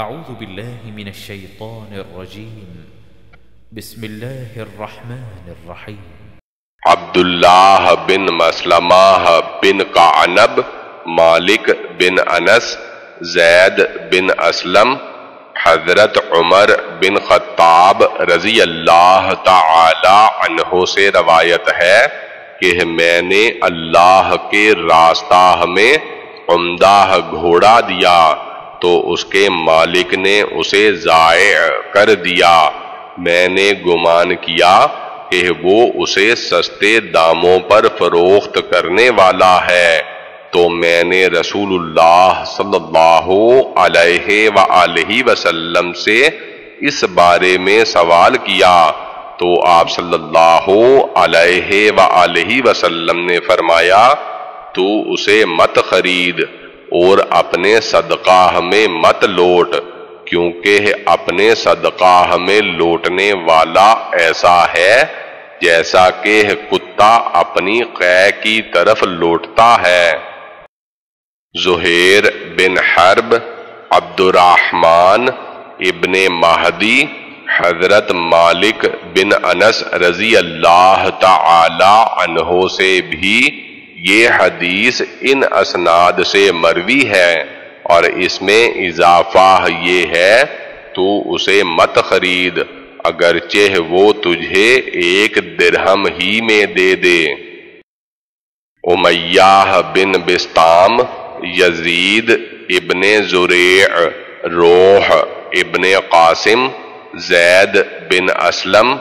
أعوذ بالله من الشيطان الرجيم. بسم الله الرحمن الرحيم. عبداللہ بن مسلمہ بن قعنب مالک بن انس، زید بن اسلم، حضرت عمر بن خطاب رضی اللہ تعالی عنہ سے روایت ہے کہ میں نے اللہ کے راستہ میں عمدہ گھوڑا دیا۔ تو اس کے مالک نے اسے ضائع کر دیا۔ میں نے گمان کیا کہ وہ اسے سستے داموں پر فروخت کرنے والا ہے۔ تو میں نے رسول اللہ صلی اللہ علیہ وآلہ وسلم سے اس بارے میں سوال کیا۔ تو آپ صلی اللہ علیہ وآلہ وسلم نے فرمایا، تو اسے مت خرید۔ اور اپنے صدقہ میں مت لوٹ، کیونکہ اپنے صدقہ میں لوٹنے والا ایسا ہے جیسا کہ کتا اپنی قے کی طرف لوٹتا ہے۔ زہیر بن حرب عبد الرحمن ابن مہدی، حضرت مالک بن انس رضی اللہ تعالی عنہ سے بھی یہ حدیث ان اسناد سے مروی ہے اور اس میں اضافہ یہ ہے، تو اسے مت خرید، اگرچہ وہ تجھے ایک درہم ہی میں دے دے۔ امیہ بن بستام یزید ابن زریع، روح ابن قاسم، زید بن اسلم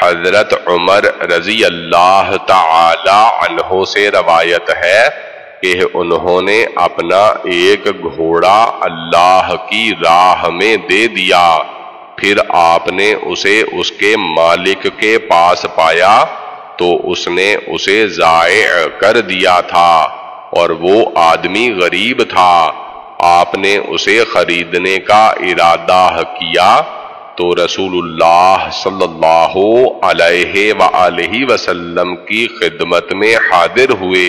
حضرت عمر رضی اللہ تعالی عنہ سے روایت ہے کہ انہوں نے اپنا ایک گھوڑا اللہ کی راہ میں دے دیا۔ پھر آپ نے اسے اس کے مالک کے پاس پایا تو اس نے اسے ضائع کر دیا تھا اور وہ آدمی غریب تھا۔ آپ نے اسے خریدنے کا ارادہ کیا تو رسول اللہ صلی اللہ علیہ وآلہ وسلم کی خدمت میں حاضر ہوئے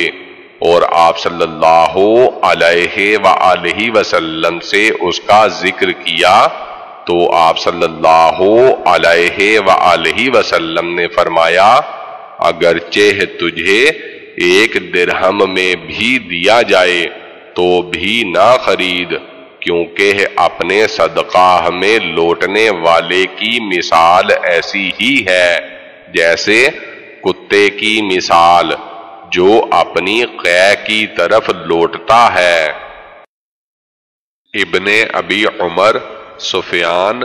اور آپ صلی اللہ علیہ وآلہ وسلم سے اس کا ذکر کیا تو آپ صلی اللہ علیہ وآلہ وسلم نے فرمایا، اگرچہ تجھے ایک درہم میں بھی دیا جائے تو بھی نہ خرید۔ کیونکہ اپنے صدقہ میں لوٹنے والے کی مثال ایسی ہی ہے جیسے کتے کی مثال، جو اپنی قے کی طرف لوٹتا ہے۔ ابن ابی عمر، سفیان،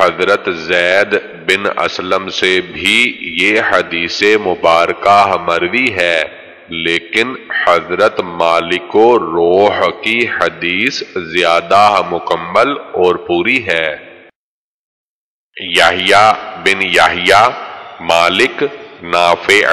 حضرت زید بن اسلم سے بھی یہ حدیث مبارکہ مروی ہے۔ لیکن حضرت مالک و روح کی حدیث زیادہ مکمل اور پوری ہے۔ یحییٰ بن یحییٰ مالک، نافع،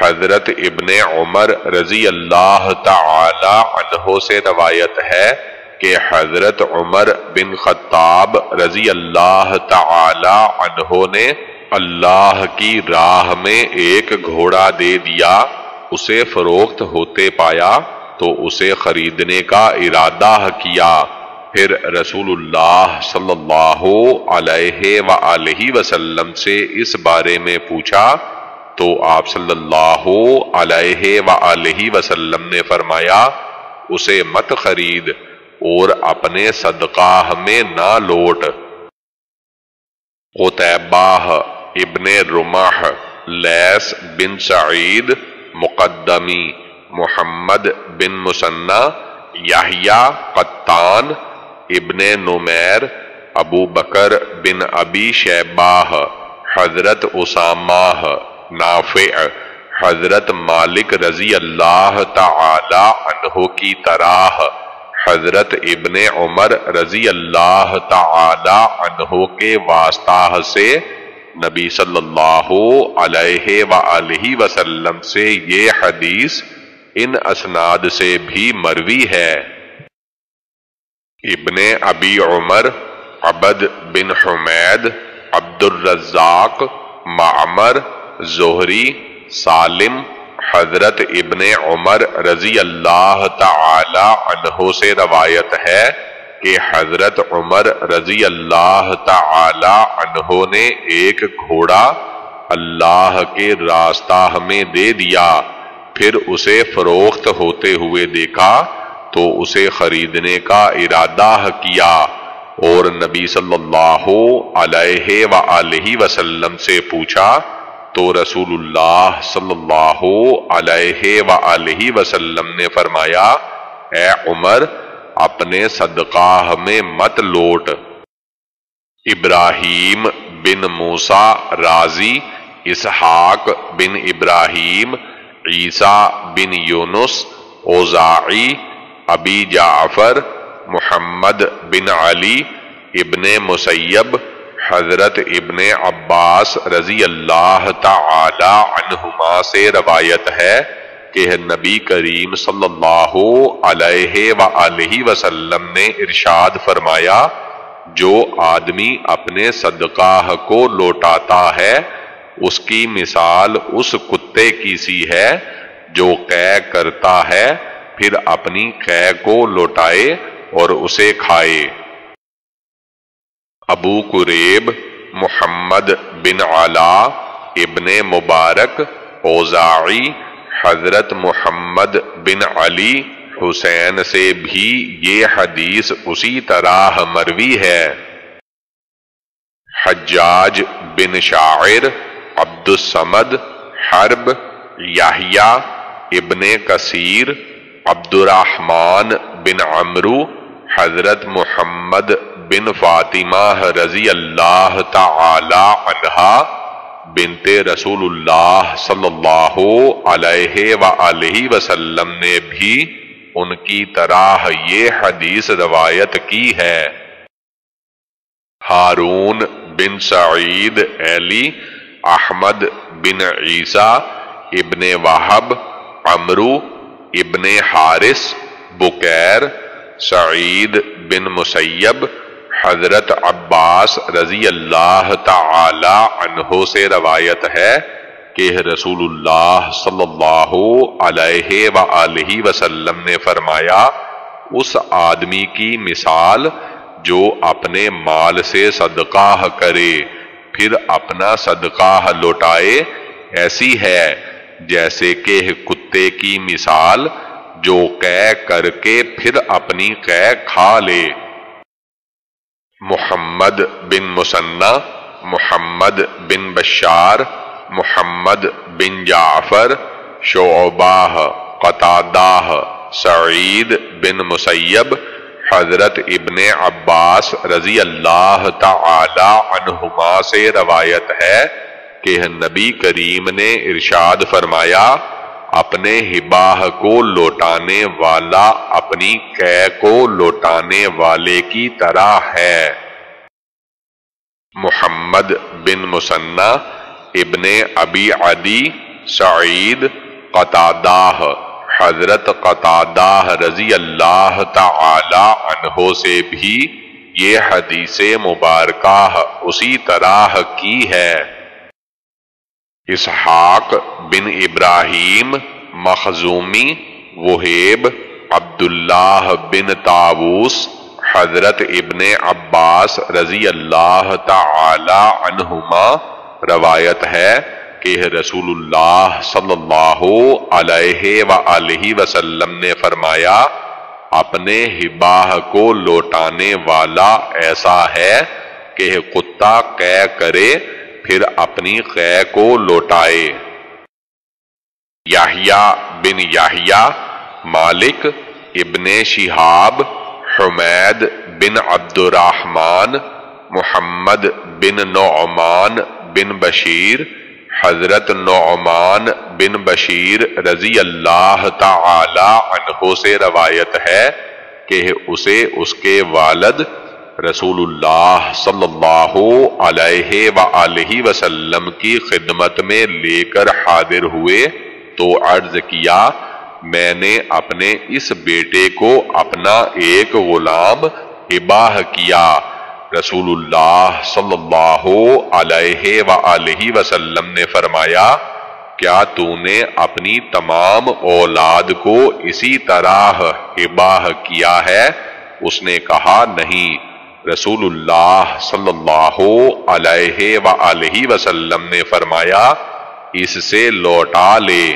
حضرت ابن عمر رضی اللہ تعالی عنہ سے روایت ہے کہ حضرت عمر بن خطاب رضی اللہ تعالی عنہ نے اللہ کی راہ میں ایک گھوڑا دے دیا۔ اسے فروخت ہوتے پایا تو اسے خریدنے کا ارادہ کیا۔ پھر رسول اللہ صلی اللہ علیہ وآلہ وسلم سے اس بارے میں پوچھا تو آپ صلی اللہ علیہ وآلہ وسلم نے فرمایا، اسے مت خرید اور اپنے صدقہ میں نہ لوٹ۔ قطعبہ ابن رمح لیس بن سعید مقدمی محمد بن مسنہ یحییٰ قطان، ابن نمیر، ابو بکر بن ابی شیباہ، حضرت اسامہ نافع، حضرت مالک رضی اللہ تعالی عنہ کی طرح، حضرت ابن عمر رضی اللہ تعالی عنہ کے واسطہ سے نبی صلی اللہ علیہ وآلہ وسلم سے یہ حدیث ان اسناد سے بھی مروی ہے۔ ابن ابی عمر، عبد بن حمید عبد الرزاق معمر، زہری، سالم، حضرت ابن عمر رضی اللہ تعالی عنہ سے روایت ہے۔ کہ حضرت عمر رضی اللہ تعالی عنہ نے ایک گھوڑا اللہ کے راستہ ہمیں دے دیا، پھر اسے فروخت ہوتے ہوئے دیکھا تو اسے خریدنے کا ارادہ کیا اور نبی صلی اللہ علیہ وآلہ وسلم سے پوچھا تو رسول اللہ صلی اللہ علیہ وآلہ وسلم نے فرمایا، اے عمر اپنے صدقہ میں مت لوٹ۔ ابراہیم بن موسا رازی اسحاق بن ابراہیم، عیسیٰ بن یونس، اوزاعی، ابی جعفر، محمد بن علی، ابن مسیب، حضرت ابن عباس رضی اللہ تعالی عنہما سے روایت ہے۔ کہ نبی کریم صلی اللہ علیہ وآلہ وسلم نے ارشاد فرمایا، جو آدمی اپنے صدقہ کو لوٹاتا ہے، اس کی مثال اس کتے کی سی ہے جو قے کرتا ہے، پھر اپنی قے کو لوٹائے اور اسے کھائے۔ ابو قریب، محمد بن علا، ابن مبارک، اوزاعی حضرت محمد بن علی حسین سے بھی یہ حدیث اسی طرح مروی ہے۔ حجاج بن شاعر عبد السمد حرب یاہیا ابن کثیر عبد الرحمن بن عمرو، حضرت محمد بن فاطمہ رضی اللہ تعالی عنہ بنت رسول اللہ صلی اللہ علیہ وآلہ وسلم نے بھی ان کی طرح یہ حدیث روایت کی ہے۔ ہارون بن سعید علی، احمد بن عیسیٰ، ابن وحب عمرو ابن حارث، بکیر، سعید بن مسیب حضرت عباس رضی اللہ تعالی عنہ سے روایت ہے کہ رسول اللہ صلی اللہ علیہ وآلہ وسلم نے فرمایا، اس آدمی کی مثال جو اپنے مال سے صدقہ کرے، پھر اپنا صدقہ لوٹائے، ایسی ہے۔ جیسے کہ کتے کی مثال، جو قے کر کے پھر اپنی قے کھا لے۔ محمد بن مسنہ، محمد بن بشار، محمد بن جعفر شعباہ قطادہ سعید بن مسیب، حضرت ابن عباس رضی اللہ تعالی عنہما سے روایت ہے کہ نبی کریم نے ارشاد فرمایا اپنے ہباہ کو لوٹانے والا، اپنی قے کو لوٹانے والے کی طرح ہے۔ محمد بن مسنہ، ابن ابی عدی، سعید قطادہ حضرت قطادہ رضی اللہ تعالی عنہ سے بھی یہ حدیث مبارکہ اسی طرح کی ہے۔ اسحاق بن ابراہیم مخزومی، وہیب، عبداللہ بن تاووس حضرت ابن عباس رضی اللہ تعالی عنہما روایت ہے کہ رسول اللہ صلی اللہ علیہ وآلہ وسلم نے فرمایا، اپنے ہباہ کو لوٹانے والا ایسا ہے کہ کتا قے کرے پھر اپنی قے کو لوٹائے۔ یاہیا بن یاہیا مالک ابن شہاب، حمید بن عبد الرحمن محمد بن نعمان بن بشیر، حضرت نعمان بن بشیر رضی اللہ تعالی عنہ سے روایت ہے کہ اسے اس کے والد رسول اللہ صلی اللہ علیہ وآلہ وسلم کی خدمت میں لے کر حاضر ہوئے تو عرض کیا، میں نے اپنے اس بیٹے کو اپنا ایک غلام اباہ کیا۔ رسول اللہ صلی اللہ علیہ وآلہ وسلم نے فرمایا، کیا تو نے اپنی تمام اولاد کو اسی طرح اباہ کیا ہے؟ اس نے کہا، نہیں۔ رسول اللہ صلی اللہ علیہ وآلہ وسلم نے فرمایا، اس سے لوٹا لے۔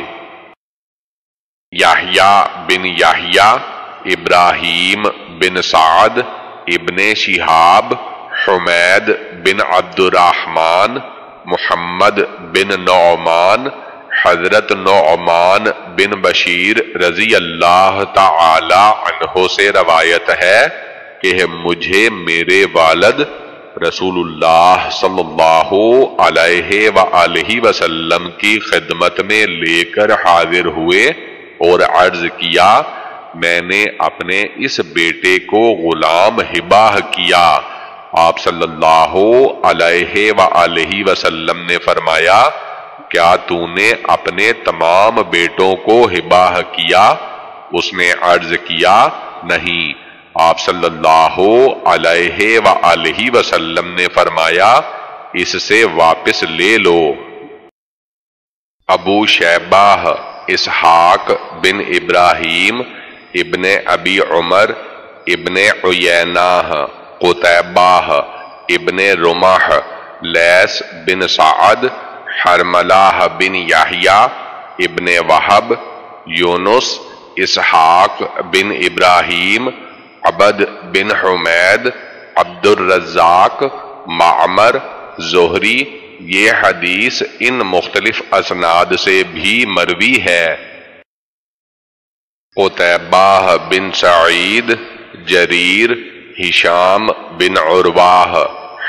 یحییٰ بن یحییٰ ابراہیم بن سعد، ابن شہاب، حمید بن عبد الرحمن محمد بن نعمان، حضرت نعمان بن بشیر رضی اللہ تعالی عنہ سے روایت ہے۔ کہ مجھے میرے والد رسول اللہ صلی اللہ علیہ وآلہ وسلم کی خدمت میں لے کر حاضر ہوئے اور عرض کیا، میں نے اپنے اس بیٹے کو غلام ہباہ کیا۔ آپ صلی اللہ علیہ وآلہ وسلم نے فرمایا، کیا تو نے اپنے تمام بیٹوں کو ہباہ کیا؟ اس نے عرض کیا، نہیں۔ آپ صلی اللہ علیہ وآلہ وسلم نے فرمایا، اس سے واپس لے لو۔ ابو شیبہ اسحاق بن ابراہیم ابن ابی عمر ابن عینہ قطعبہ ابن رمح لیس بن سعد حرملہ بن یحییٰ ابن وحب یونس اسحاق بن ابراہیم عبد بن حمید عبد الرزاق معمر، زہری، یہ حدیث ان مختلف اسناد سے بھی مروی ہے۔ قطعبہ بن سعید، جریر، ہشام بن عرواہ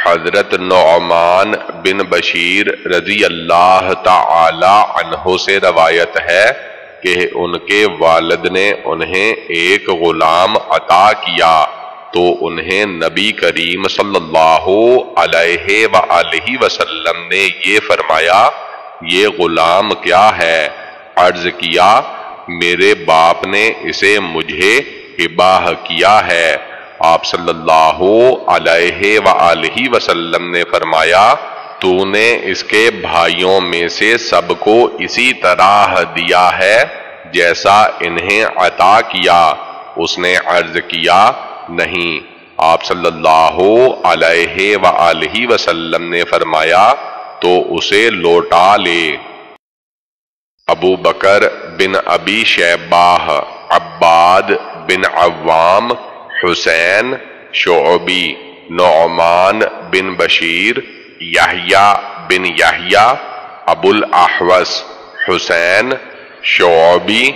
حضرت نعمان بن بشیر رضی اللہ تعالی عنہ سے روایت ہے۔ کہ ان کے والد نے انہیں ایک غلام عطا کیا تو انہیں نبی کریم صلی اللہ علیہ وآلہ وسلم نے یہ فرمایا، یہ غلام کیا ہے؟ عرض کیا، میرے باپ نے اسے مجھے ہباہ کیا ہے۔ آپ صلی اللہ علیہ وآلہ وسلم نے فرمایا تو نے اس کے بھائیوں میں سے سب کو اسی طرح دیا ہے جیسا انہیں عطا کیا اس نے عرض کیا نہیں آپ صلی اللہ علیہ وآلہ وسلم نے فرمایا تو اسے لوٹا لے ابو بکر بن ابی شیباہ عباد بن عوام حسین شعبی نعمان بن بشیر یحییٰ بن یحییٰ ابو الاحوس حسین، شعبی،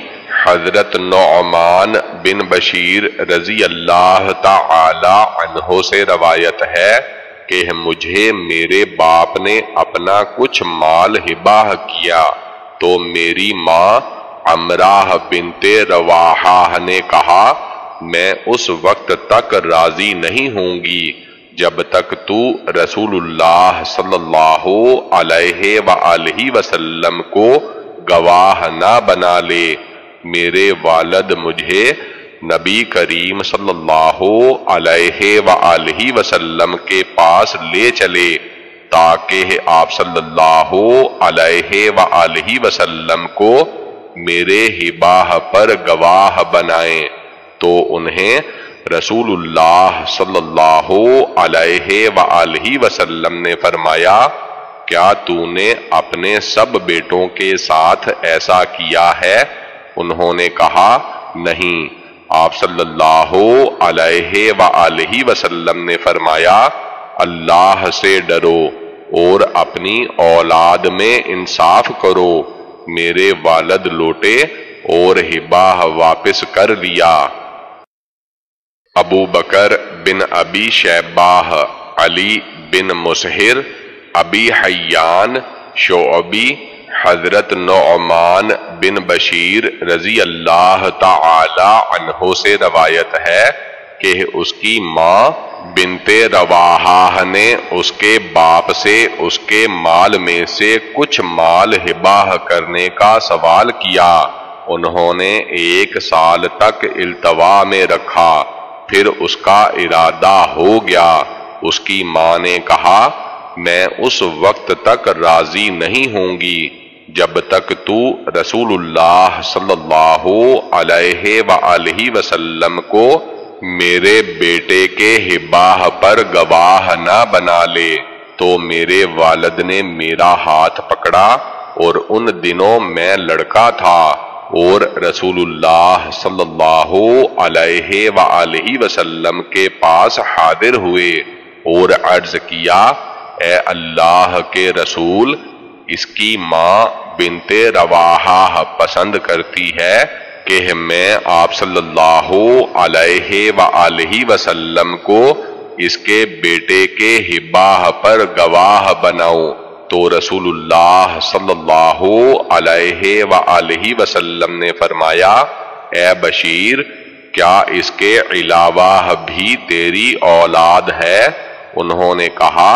حضرت نعمان بن بشیر رضی اللہ تعالی عنہ سے روایت ہے کہ مجھے میرے باپ نے اپنا کچھ مال ہباہ کیا۔ تو میری ماں امراہ بنت رواحہ نے کہا، میں اس وقت تک راضی نہیں ہوں گی۔ جب تک تو رسول اللہ صلی اللہ علیہ وآلہ وسلم کو گواہ نہ بنا لے، میرے والد مجھے نبی کریم صلی اللہ علیہ وآلہ وسلم کے پاس لے چلے، تاکہ آپ صلی اللہ علیہ وآلہ وسلم کو میرے ہباہ پر گواہ بنائیں۔ تو انہیں رسول اللہ صلی اللہ علیہ وآلہ وسلم نے فرمایا، کیا تو نے اپنے سب بیٹوں کے ساتھ ایسا کیا ہے؟ انہوں نے کہا، نہیں۔ آپ صلی اللہ علیہ وآلہ وسلم نے فرمایا، اللہ سے ڈرو اور اپنی اولاد میں انصاف کرو۔ میرے والد لوٹے اور ہباہ واپس کر لیا۔ ابو بکر بن ابی شیباہ، علی بن مسہر، ابی حیان، شعبی، حضرت نعمان بن بشیر رضی اللہ تعالی عنہ سے روایت ہے کہ اس کی ماں بنت رواحہ نے اس کے باپ سے اس کے مال میں سے کچھ مال ہباہ کرنے کا سوال کیا۔ انہوں نے ایک سال تک التوا میں رکھا۔ پھر اس کا ارادہ ہو گیا۔ اس کی ماں نے کہا، میں اس وقت تک راضی نہیں ہوں گی، جب تک تو رسول اللہ صلی اللہ علیہ وآلہ وسلم کو میرے بیٹے کے ہباہ پر گواہ نہ بنا لے۔ تو میرے والد نے میرا ہاتھ پکڑا اور ان دنوں میں لڑکا تھا۔ اور رسول اللہ صلی اللہ علیہ وآلہ وسلم کے پاس حاضر ہوئے اور عرض کیا، اے اللہ کے رسول، اس کی ماں بنت رواحہ پسند کرتی ہے کہ میں آپ صلی اللہ علیہ وآلہ وسلم کو اس کے بیٹے کے ہباہ پر گواہ بناؤں۔ تو رسول اللہ صلی اللہ علیہ وآلہ وسلم نے فرمایا، اے بشیر، کیا اس کے علاوہ بھی تیری اولاد ہے؟ انہوں نے کہا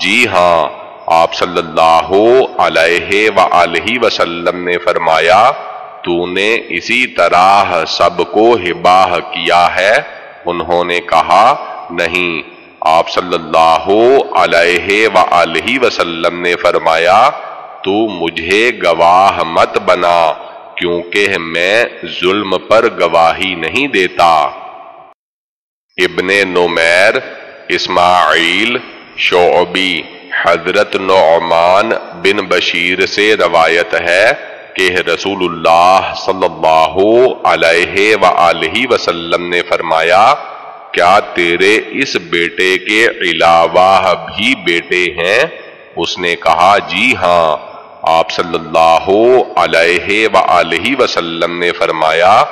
جی ہاں آپ صلی اللہ علیہ وآلہ وسلم نے فرمایا، تو نے اسی طرح سب کو ہباہ کیا ہے؟ انہوں نے کہا، نہیں آپ صلی اللہ علیہ وآلہ وسلم نے فرمایا، تو مجھے گواہ مت بنا، کیونکہ میں ظلم پر گواہی نہیں دیتا۔ ابن نمیر، اسماعیل، شعبی، حضرت نعمان بن بشیر سے روایت ہے کہ رسول اللہ صلی اللہ علیہ وآلہ وسلم نے فرمایا کیا تیرے اس بیٹے کے علاوہ بھی بیٹے ہیں؟ اس نے کہا جی ہاں۔ آپ صلی اللہ علیہ وآلہ وسلم نے فرمایا،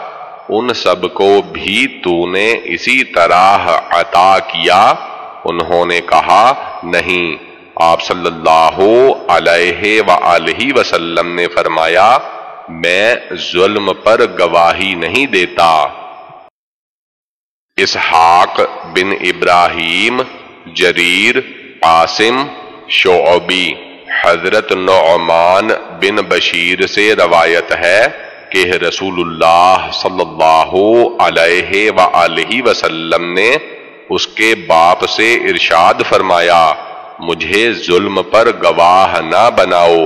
ان سب کو بھی تو نے اسی طرح عطا کیا۔ انہوں نے کہا، نہیں۔ آپ صلی اللہ علیہ وآلہ وسلم نے فرمایا، میں ظلم پر گواہی نہیں دیتا۔ اسحاق بن ابراہیم، جریر، قاسم، شعبی۔ حضرت نعمان بن بشیر سے روایت ہے کہ رسول اللہ صلی اللہ علیہ وآلہ وسلم نے اس کے باپ سے ارشاد فرمایا، مجھے ظلم پر گواہ نہ بناؤ۔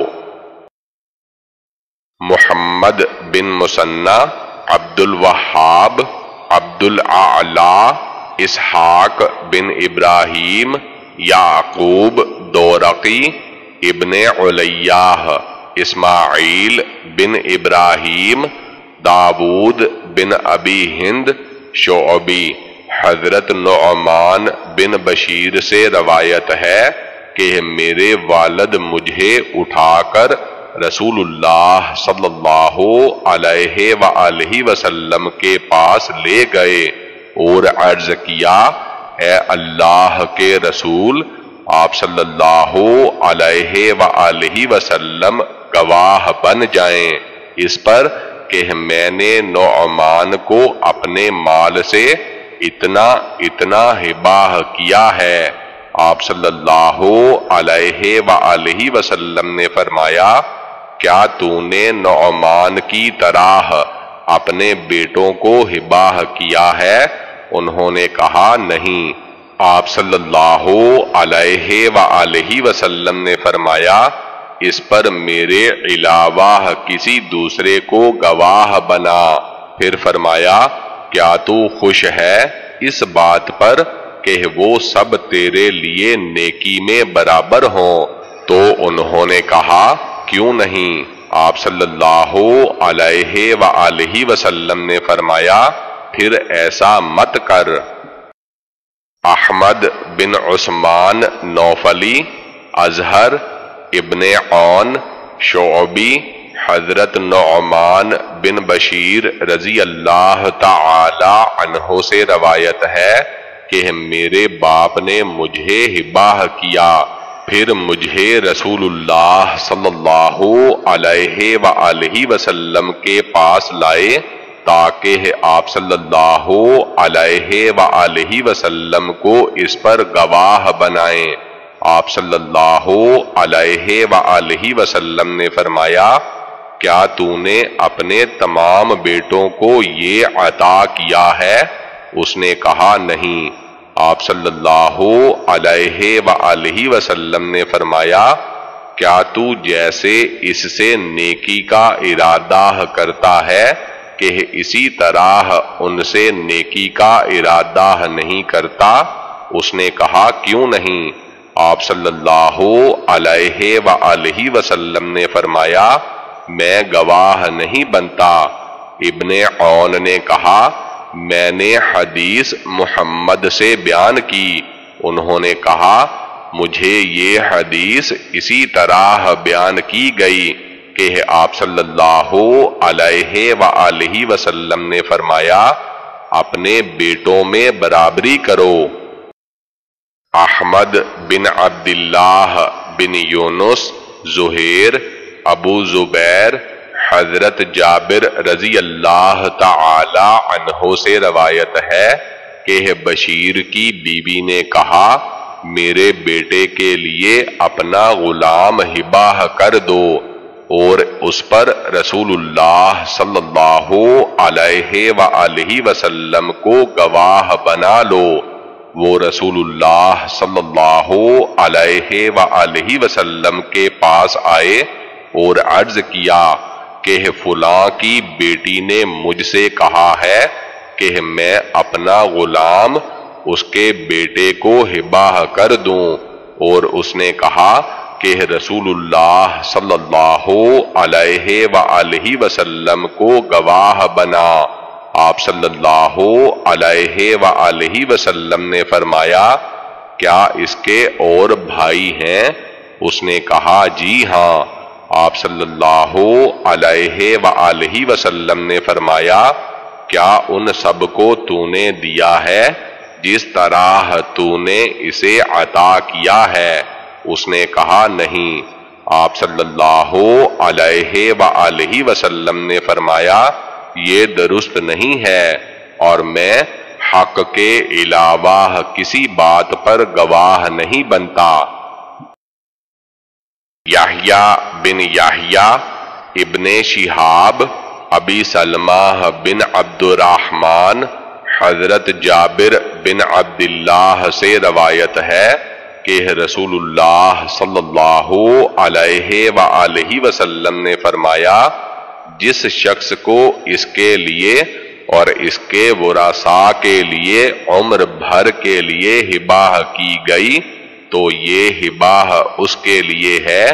محمد بن مسنہ عبد الوہاب عبد اسحاق بن ابراہیم، یعقوب دورقی، ابن علیہ اسماعیل بن ابراہیم داود بن ابی ہند، شعبی، حضرت نعمان بن بشیر سے روایت ہے کہ میرے والد مجھے اٹھا کر رسول اللہ صلی اللہ علیہ وآلہ وسلم کے پاس لے گئے اور عرض کیا، اے اللہ کے رسول، آپ صلی اللہ علیہ وآلہ وسلم گواہ بن جائیں۔ اس پر کہ میں نے نعمان کو اپنے مال سے اتنا اتنا ہباہ کیا ہے۔ آپ صلی اللہ علیہ وآلہ وسلم نے فرمایا کیا تو نے نعمان کی طرح اپنے بیٹوں کو ہباہ کیا ہے؟ انہوں نے کہا، نہیں۔ آپ صلی اللہ علیہ وآلہ وسلم نے فرمایا، اس پر میرے علاوہ کسی دوسرے کو گواہ بنا۔ پھر فرمایا، کیا تو خوش ہے اس بات پر کہ وہ سب تیرے لیے نیکی میں برابر ہوں؟ تو انہوں نے کہا کیوں نہیں؟ آپ صلی اللہ علیہ وآلہ وسلم نے فرمایا، پھر ایسا مت کر۔ احمد بن عثمان نوفلی، اظہر، ابن عون، شعبی، حضرت نعمان بن بشیر رضی اللہ تعالی عنہ سے روایت ہے کہ میرے باپ نے مجھے ہباہ کیا۔ پھر مجھے رسول اللہ صلی اللہ علیہ وآلہ وسلم کے پاس لائے تاکہ آپ صلی اللہ علیہ وآلہ وسلم کو اس پر گواہ بنائیں۔ آپ صلی اللہ علیہ وآلہ وسلم نے فرمایا، کیا تو نے اپنے تمام بیٹوں کو یہ عطا کیا ہے؟ اس نے کہا، نہیں۔ آپ صلی اللہ علیہ وآلہ وسلم نے فرمایا، کیا تو جیسے اس سے نیکی کا ارادہ کرتا ہے کہ اسی طرح ان سے نیکی کا ارادہ نہیں کرتا؟ اس نے کہا، کیوں نہیں؟ آپ صلی اللہ علیہ وآلہ وسلم نے فرمایا، میں گواہ نہیں بنتا۔ ابن عون نے کہا میں نے حدیث محمد سے بیان کی۔ انہوں نے کہا، مجھے یہ حدیث اسی طرح بیان کی گئی کہ آپ صلی اللہ علیہ وآلہ وسلم نے فرمایا، اپنے بیٹوں میں برابری کرو۔ احمد بن عبداللہ بن یونس، زہیر، ابو زبیر حضرت جابر رضی اللہ تعالی عنہ سے روایت ہے کہ بشیر کی بی بی نے کہا، میرے بیٹے کے لیے اپنا غلام ہباہ کر دو اور اس پر رسول اللہ صلی اللہ علیہ وآلہ وسلم کو گواہ بنا لو۔ وہ رسول اللہ صلی اللہ علیہ وآلہ وسلم کے پاس آئے اور عرض کیا کہ فلاں کی بیٹی نے مجھ سے کہا ہے کہ میں اپنا غلام اس کے بیٹے کو ہباہ کر دوں۔ اور اس نے کہا کہ رسول اللہ صلی اللہ علیہ وآلہ وسلم کو گواہ بنا۔ آپ صلی اللہ علیہ وآلہ وسلم نے فرمایا، کیا اس کے اور بھائی ہیں؟ اس نے کہا جی ہاں۔ آپ صلی اللہ علیہ وآلہ وسلم نے فرمایا، کیا ان سب کو تو نے دیا ہے جس طرح تو نے اسے عطا کیا ہے؟ اس نے کہا، نہیں۔ آپ صلی اللہ علیہ وآلہ وسلم نے فرمایا، یہ درست نہیں ہے اور میں حق کے علاوہ کسی بات پر گواہ نہیں بنتا۔ یحییٰ بن یحییٰ ابن شہاب، ابی سلمہ بن عبد الرحمن حضرت جابر بن عبداللہ سے روایت ہے کہ رسول اللہ صلی اللہ علیہ وآلہ وسلم نے فرمایا، جس شخص کو اس کے لیے اور اس کے وراسا کے لیے عمر بھر کے لیے ہباہ کی گئی، تو یہ ہباہ اس کے لیے ہے۔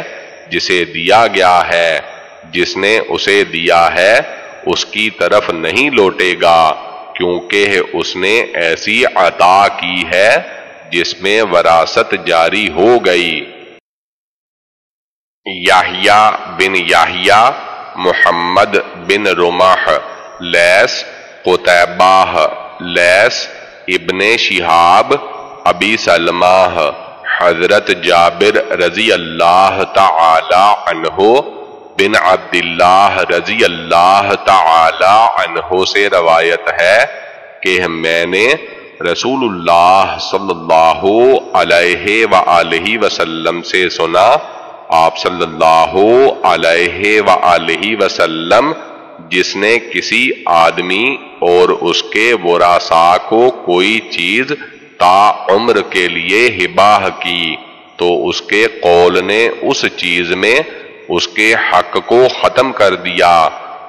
جسے دیا گیا ہے، جس نے اسے دیا ہے، اس کی طرف نہیں لوٹے گا، کیونکہ اس نے ایسی عطا کی ہے جس میں وراثت جاری ہو گئی۔ یاہیا بن یاہیا محمد بن رمح لیس قطبہ لیس ابن شہاب، ابی سلمہ۔ حضرت جابر رضی اللہ تعالی عنہ بن عبداللہ رضی اللہ تعالی عنہ سے روایت ہے کہ میں نے رسول اللہ صلی اللہ علیہ وآلہ وسلم سے سنا، آپ صلی اللہ علیہ وآلہ وسلم جس نے کسی آدمی اور اس کے وراسا کو کوئی چیز تا عمر کے لیے ہباہ کی، تو اس کے قول نے اس چیز میں اس کے حق کو ختم کر دیا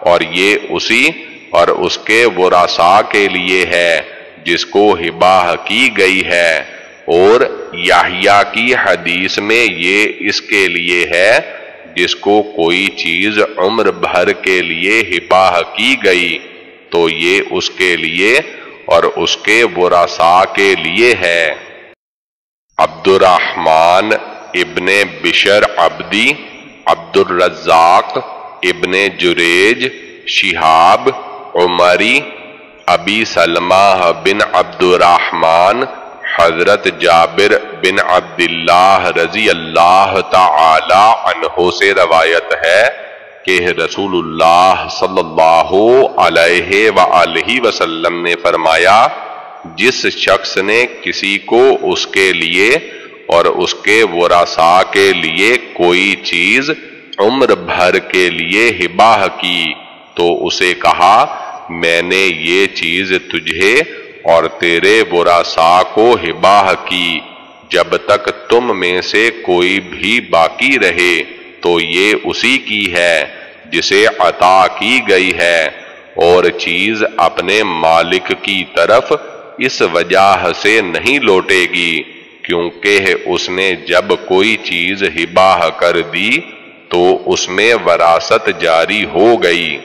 اور یہ اسی اور اس کے وراسا کے لیے ہے، جس کو ہباہ کی گئی ہے۔ اور یاہیا کی حدیث میں یہ اس کے لیے ہے، جس کو کوئی چیز عمر بھر کے لیے ہباہ کی گئی، تو یہ اس کے لیے اور اس کے وراسا کے لیے ہے عبد الرحمن ابن بشر عبدی عبد الرزاق ابن جریج، شہاب، عمری، ابی سلمہ بن عبد الرحمن حضرت جابر بن عبداللہ رضی اللہ تعالی عنہ سے روایت ہے۔ کہ رسول اللہ صلی اللہ علیہ وآلہ وسلم نے فرمایا، جس شخص نے کسی کو اس کے لیے اور اس کے وراسا کے لیے کوئی چیز عمر بھر کے لیے ہباہ کی تو اسے کہا، میں نے یہ چیز تجھے اور تیرے وراسا کو ہباہ کی، جب تک تم میں سے کوئی بھی باقی رہے۔ تو یہ اسی کی ہے جسے عطا کی گئی ہے۔ اور چیز اپنے مالک کی طرف اس وجہ سے نہیں لوٹے گی، کیونکہ اس نے جب کوئی چیز ہباہ کر دی تو اس میں وراثت جاری ہو گئی۔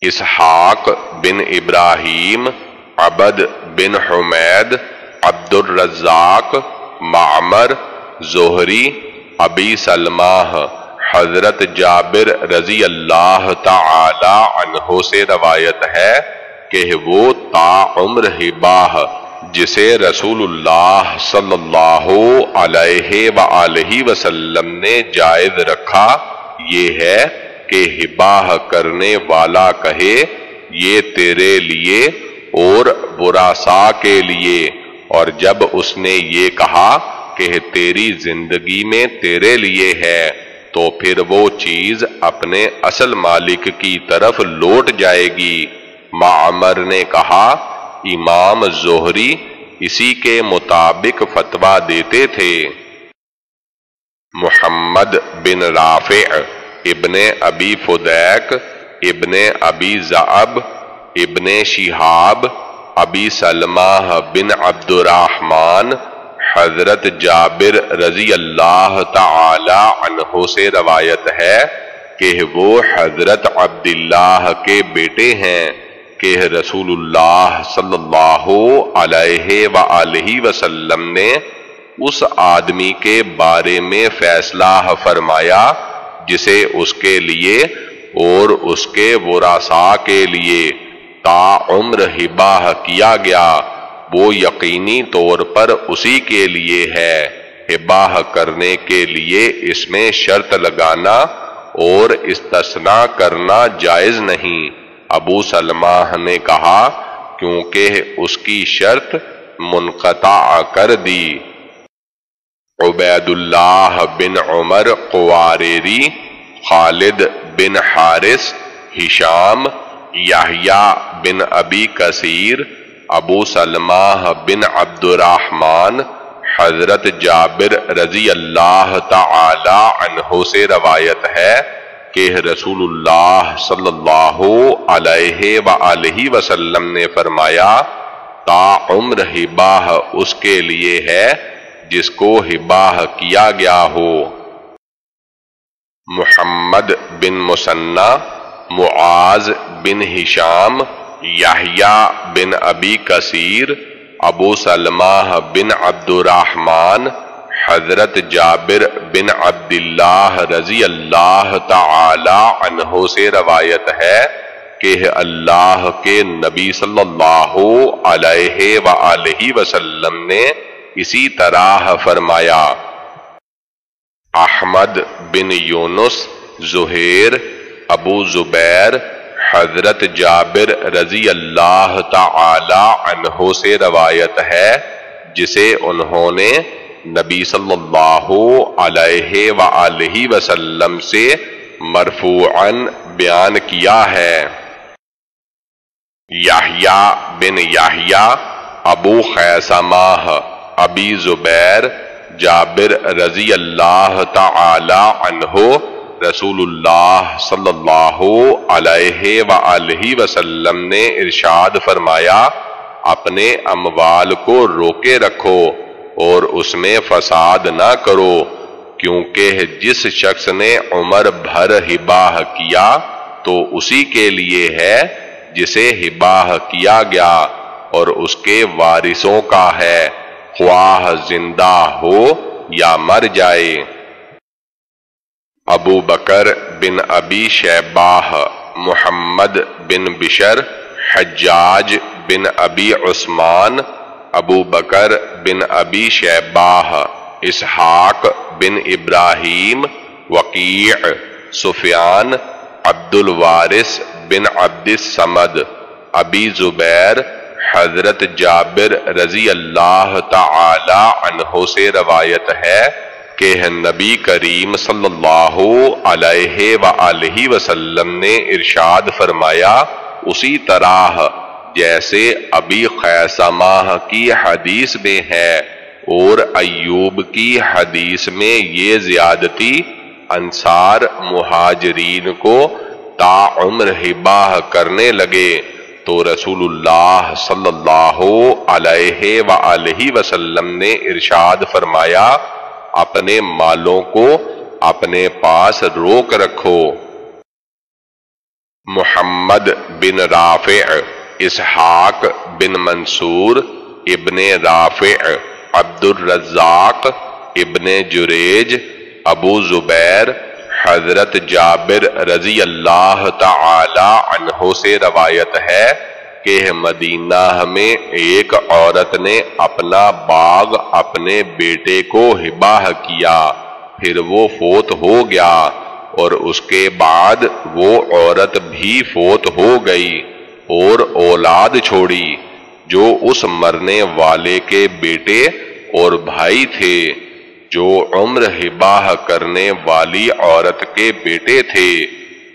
اسحاق بن ابراہیم، عبد بن حمید عبد الرزاق معمر، زہری ابی سلمہ حضرت جابر رضی اللہ تعالی عنہ سے روایت ہے کہ وہ تا عمر ہباہ جسے رسول اللہ صلی اللہ علیہ وآلہ وسلم نے جائز رکھا، یہ ہے کہ ہباہ کرنے والا کہے، یہ تیرے لیے اور براسا کے لیے۔ اور جب اس نے یہ کہا کہ تیری زندگی میں تیرے لیے ہے، تو پھر وہ چیز اپنے اصل مالک کی طرف لوٹ جائے گی۔ معمر نے کہا، امام زہری اسی کے مطابق فتوہ دیتے تھے۔ محمد بن رافع، ابن ابی فدیک، ابن ابی زعب، ابن شہاب، ابی سلمہ بن عبد الرحمن حضرت جابر رضی اللہ تعالی عنہ سے روایت ہے کہ وہ حضرت عبداللہ کے بیٹے ہیں کہ رسول اللہ صلی اللہ علیہ وآلہ وسلم نے اس آدمی کے بارے میں فیصلہ فرمایا جسے اس کے لیے اور اس کے وراسا کے لیے تا عمر ہباہ کیا گیا۔ وہ یقینی طور پر اسی کے لیے ہے ہباہ کرنے کے لیے اس میں شرط لگانا اور استثناء کرنا جائز نہیں۔ ابو سلمہ نے کہا، کیونکہ اس کی شرط منقطع کر دی۔ عبید اللہ بن عمر قواریری، خالد بن حارث، ہشام یحییٰ بن ابی کثیر ابو سلمہ بن عبد الرحمن حضرت جابر رضی اللہ تعالی عنہ سے روایت ہے کہ رسول اللہ صلی اللہ علیہ وآلہ وسلم نے فرمایا، تا عمر ہباہ اس کے لیے ہے جس کو ہباہ کیا گیا ہو۔ محمد بن مسنہ، معاذ بن ہشام یحییٰ بن ابی کثیر، ابو سلمہ بن عبد الرحمن حضرت جابر بن عبداللہ رضی اللہ تعالی عنہ سے روایت ہے کہ اللہ کے نبی صلی اللہ علیہ وآلہ وسلم نے اسی طرح فرمایا۔ احمد بن یونس، زہیر، ابو زبیر حضرت جابر رضی اللہ تعالی عنہ سے روایت ہے، جسے انہوں نے نبی صلی اللہ علیہ وآلہ وسلم سے مرفوعاً بیان کیا ہے۔ یحییٰ بن یحییٰ ابو خیسمہ، ابی زبیر، جابر رضی اللہ تعالی عنہ رسول اللہ صلی اللہ علیہ وآلہ وسلم نے ارشاد فرمایا، اپنے اموال کو روکے رکھو اور اس میں فساد نہ کرو، کیونکہ جس شخص نے عمر بھر ہباہ کیا تو اسی کے لیے ہے جسے ہباہ کیا گیا اور اس کے وارثوں کا ہے، خواہ زندہ ہو یا مر جائے۔ ابو بکر بن ابی شیباہ، محمد بن بشر، حجاج بن ابی عثمان، ابو بکر بن ابی شیباہ، اسحاق بن ابراہیم، وقیع، سفیان عبد الوارث بن عبد السمد ابی زبیر، حضرت جابر رضی اللہ تعالی عنہ سے روایت ہے۔ کہ نبی کریم صلی اللہ علیہ وآلہ وسلم نے ارشاد فرمایا، اسی طرح جیسے ابی خیسمہ کی حدیث میں ہے اور ایوب کی حدیث میں یہ زیادتی انصار مہاجرین کو تا عمر ہباہ کرنے لگے۔ تو رسول اللہ صلی اللہ علیہ وآلہ وسلم نے ارشاد فرمایا اپنے مالوں کو اپنے پاس روک رکھو۔ محمد بن رافع، اسحاق بن منصور، ابن رافع عبد الرزاق ابن جریج، ابو زبیر، حضرت جابر رضی اللہ تعالی عنہ سے روایت ہے۔ کہ مدینہ میں ایک عورت نے اپنا باغ اپنے بیٹے کو ہباہ کیا، پھر وہ فوت ہو گیا اور اس کے بعد وہ عورت بھی فوت ہو گئی اور اولاد چھوڑی، جو اس مرنے والے کے بیٹے اور بھائی تھے، جو عمر ہباہ کرنے والی عورت کے بیٹے تھے۔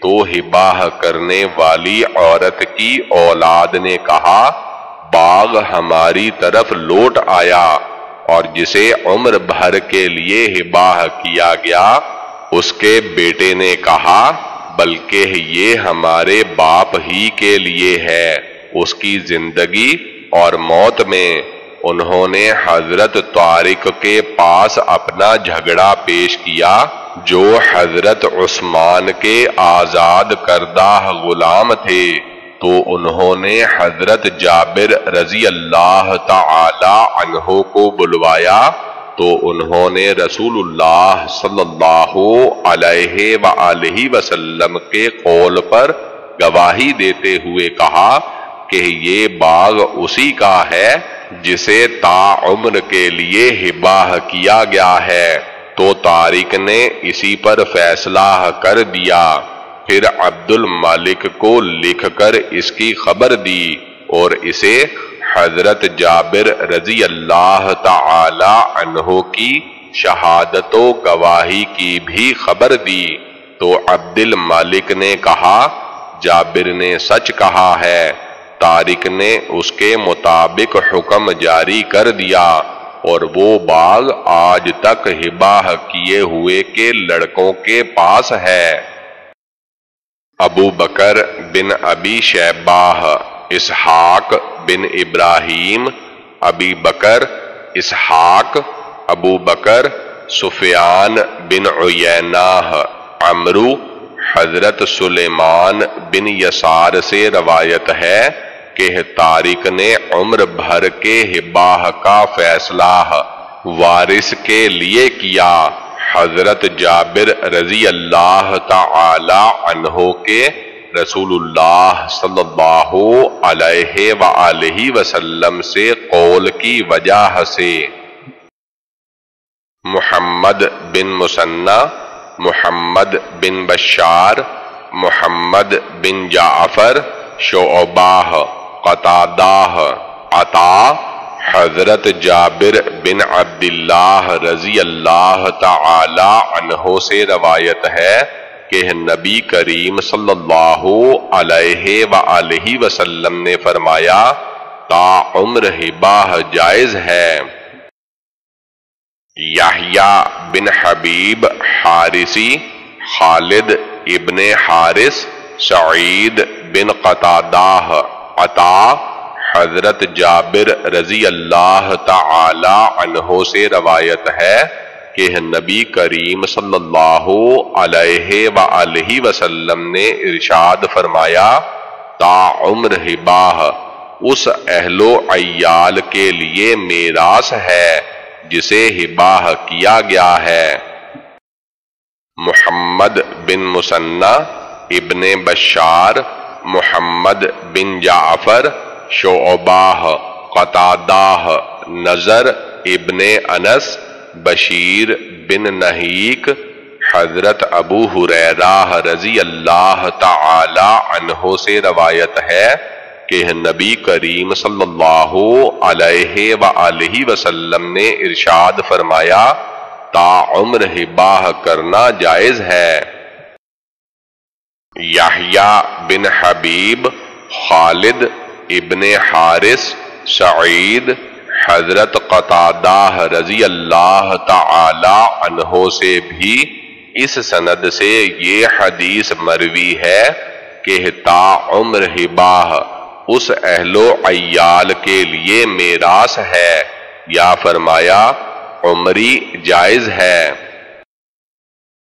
تو ہباہ کرنے والی عورت کی اولاد نے کہا، باغ ہماری طرف لوٹ آیا اور جسے عمر بھر کے لیے ہباہ کیا گیا، اس کے بیٹے نے کہا، بلکہ یہ ہمارے باپ ہی کے لیے ہے، اس کی زندگی اور موت میں۔ انہوں نے حضرت طارق کے پاس اپنا جھگڑا پیش کیا جو حضرت عثمان کے آزاد کردہ غلام تھے، تو انہوں نے حضرت جابر رضی اللہ تعالی عنہ کو بلوایا، تو انہوں نے رسول اللہ صلی اللہ علیہ وآلہ وسلم کے قول پر گواہی دیتے ہوئے کہا کہ یہ باغ اسی کا ہے جسے تا عمر کے لیے ہباہ کیا گیا ہے۔ تو تارک نے اسی پر فیصلہ کر دیا۔ پھر عبد المالک کو لکھ کر اس کی خبر دی اور اسے حضرت جابر رضی اللہ تعالی عنہ کی شہادت و گواہی کی بھی خبر دی۔ تو عبد المالک نے کہا، جابر نے سچ کہا ہے۔ تارک نے اس کے مطابق حکم جاری کر دیا۔ اور وہ باغ آج تک ہباہ کیے ہوئے کے لڑکوں کے پاس ہے۔ ابو بکر بن ابی شیباہ، اسحاق بن ابراہیم، ابی بکر، اسحاق، ابو بکر، سفیان بن عیناہ، عمرو، حضرت سلیمان بن یسار سے روایت ہے۔ کہ تارک نے عمر بھر کے ہباہ کا فیصلہ وارث کے لیے کیا۔ حضرت جابر رضی اللہ تعالی عنہ کے رسول اللہ صلی اللہ علیہ وآلہ وسلم سے قول کی وجہ سے۔ محمد بن مسنہ، محمد بن بشار، محمد بن جعفر شعباہ قطادہ عطا، حضرت جابر بن عبداللہ رضی اللہ تعالی عنہ سے روایت ہے کہ نبی کریم صلی اللہ علیہ وآلہ وسلم نے فرمایا، تا عمر ہباہ جائز ہے۔ یحییٰ بن حبیب حارسی خالد ابن حارس سعید بن قطادہ عطا حضرت جابر رضی اللہ تعالی عنہ سے روایت ہے کہ نبی کریم صلی اللہ علیہ وآلہ وسلم نے ارشاد فرمایا، تا عمر ہباہ، اس اہل و عیال کے لیے میراث ہے جسے ہباہ کیا گیا ہے۔ محمد بن مسنہ، ابن بشار، محمد بن جعفر شعباہ قطادہ نظر ابن انس بشیر بن نحیق حضرت ابو حریرہ رضی اللہ تعالی عنہ سے روایت ہے کہ نبی کریم صلی اللہ علیہ وآلہ وسلم نے ارشاد فرمایا، تا عمر ہباہ کرنا جائز ہے۔ یحییٰ بن حبیب خالد ابن حارس سعید حضرت قطادہ رضی اللہ تعالی عنہ سے بھی اس سند سے یہ حدیث مروی ہے کہ تا عمر ہباہ اس اہل و عیال کے لیے میراث ہے۔ یا فرمایا، عمری جائز ہے۔